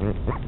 Mm-hmm.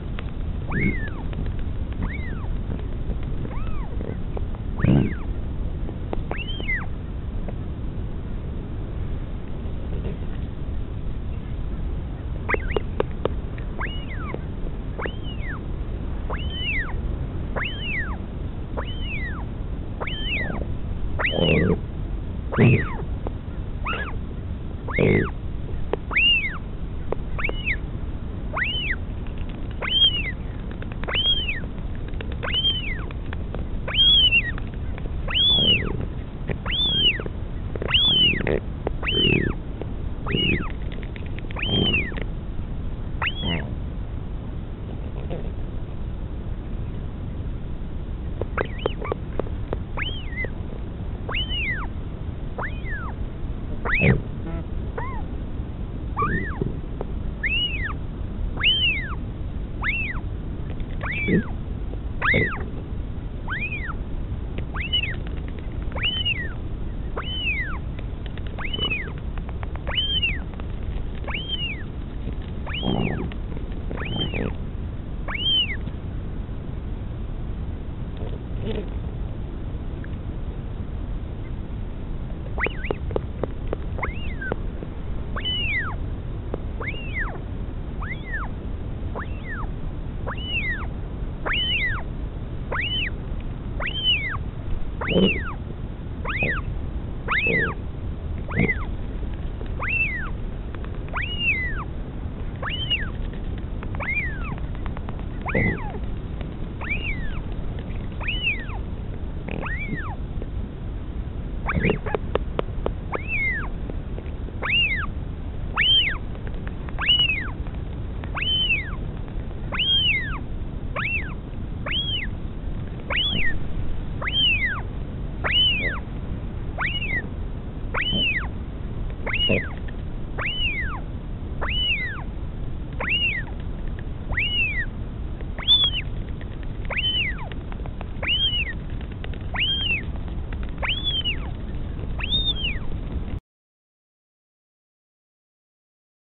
Please. Please. Okay. eight.